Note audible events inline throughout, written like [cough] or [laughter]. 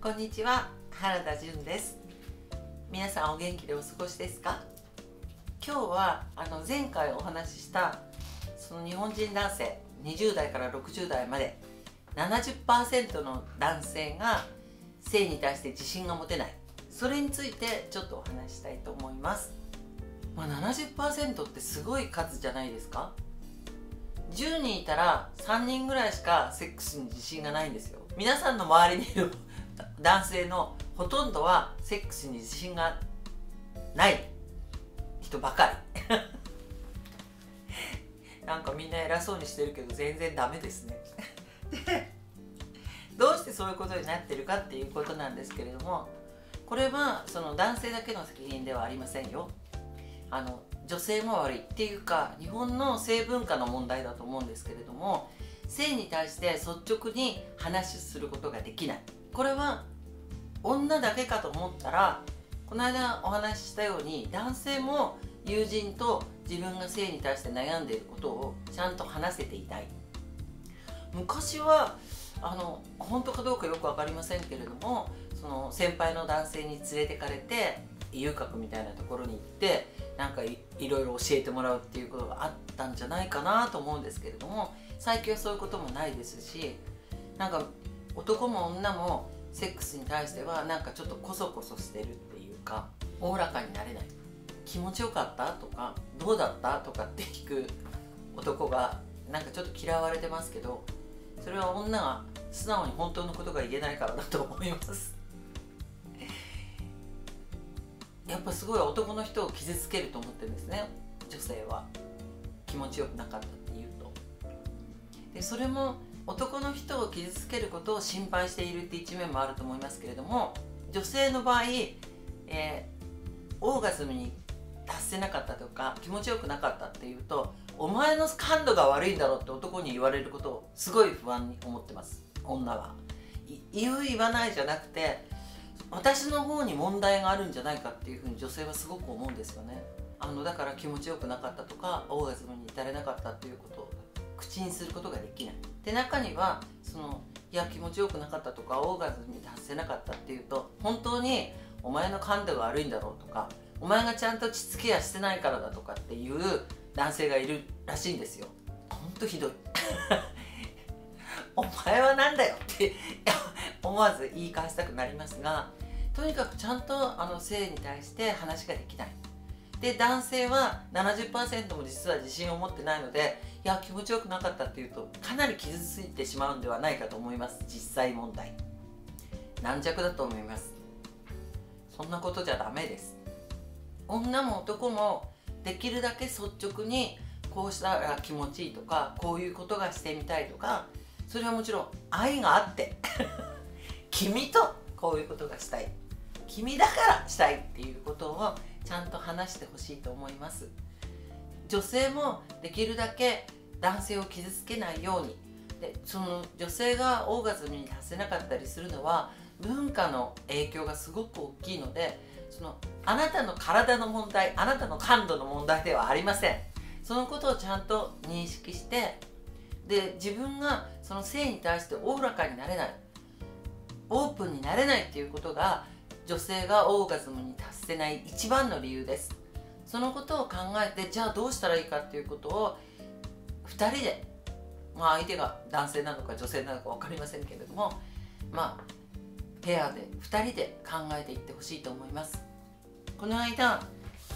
こんにちは原田純です。皆さんお元気でお過ごしですか？今日はあの前回お話ししたその日本人男性20代から60代まで70%の男性が性に対して自信が持てない。それについてちょっとお話したいと思います、まあ、70%ってすごい数じゃないですか？10人いたら3人ぐらいしかセックスに自信がないんですよ。皆さんの周りにいる男性のほとんどはセックスに自信がない人ばかり。[laughs] なんかみんな偉そうにしてるけど全然ダメですね。で [laughs] どうしてそういうことになってるかっていうことなんですけれどもこれはその男性だけの責任ではありませんよ。あの女性も悪いっていうか日本の性文化の問題だと思うんですけれども性に対して率直に話することができない。これは女だけかと思ったらこの間お話ししたように男性も友人と自分が性に対して悩んでいることをちゃんと話せていたい。昔はあの本当かどうかよく分かりませんけれどもその先輩の男性に連れてかれて遊郭みたいなところに行ってなんかいろいろ教えてもらうっていうことがあったんじゃないかなと思うんですけれども最近はそういうこともないですしなんか男も女もセックスに対してはなんかちょっとコソコソしてるっていうかおおらかになれない。気持ちよかった？とかどうだった？とかって聞く男がなんかちょっと嫌われてますけどそれは女が素直に本当のことが言えないからだと思います。[laughs] やっぱすごい男の人を傷つけると思ってるんですね。女性は。気持ちよくなかったっていうと。でそれも男の人を傷つけることを心配しているって一面もあると思いますけれども女性の場合、えー、オーガズムに達せなかったとか気持ちよくなかったっていうとお前の感度が悪いんだろうって男に言われることをすごい不安に思ってます。女は。言う言わないじゃなくて私の方に問題があるんじゃないかっていうふうに女性はすごく思うんですよね。あのだから気持ちよくなかったとかオーガズムに至れなかったっていうこと口にすることができない。で中にはそのいや気持ちよくなかったとかオーガズムに達せなかったっていうと本当にお前の感度が悪いんだろうとかお前がちゃんと膣ケアしてないからだとかっていう男性がいるらしいんですよ。ほんとひどい。[laughs] お前は何だよって思わず言い返したくなりますがとにかくちゃんとあの性に対して話ができない。で男性は70%も実は自信を持ってないのでいや気持ちよくなかったっていうとかなり傷ついてしまうんではないかと思います。実際問題。軟弱だと思います。そんなことじゃダメです。女も男もできるだけ率直にこうしたら気持ちいいとかこういうことがしてみたいとかそれはもちろん愛があって [laughs] 君とこういうことがしたい。君だからしたいっていうことをちゃんと話してほしいと思います。女性もできるだけ男性を傷つけないように。でその女性がオーガズムに達せなかったりするのは文化の影響がすごく大きいのでそのあなたの体の問題あなたの感度の問題ではありません。そのことをちゃんと認識してで自分がその性に対しておおらかになれないオープンになれないっていうことが女性がオーガズムに達せない一番の理由です。そのことを考えてじゃあどうしたらいいかっていうことを2人でまあ相手が男性なのか女性なのか分かりませんけれどもまあペアで2人で考えていってほしいと思います。この間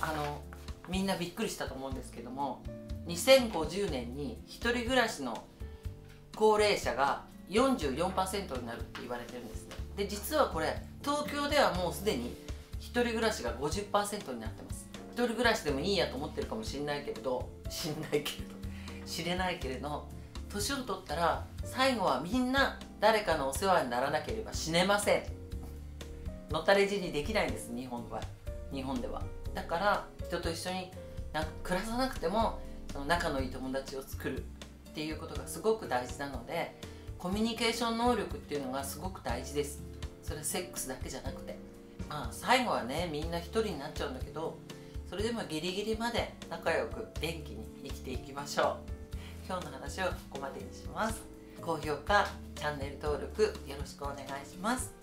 あのみんなびっくりしたと思うんですけども2050年に1人暮らしの高齢者が44%になるって言われてるんですね。で実はこれ東京ではもうすでに1人暮らしが50%になってます。1人暮らしでもいいやと思ってるかもしれないけれど知んないけれど知れないけれど年を取ったら最後はみんな誰かのお世話にならなければ死ねません。のたれ死にできないんです日本は。日本では。だから人と一緒にな暮らさなくてもその仲のいい友達を作る。っていうことがすごく大事なのでコミュニケーション能力っていうのがすごく大事です。それはセックスだけじゃなくて。まあ最後はねみんな一人になっちゃうんだけどそれでもギリギリまで仲良く元気に生きていきましょう。今日の話はここまでにします。高評価チャンネル登録よろしくお願いします。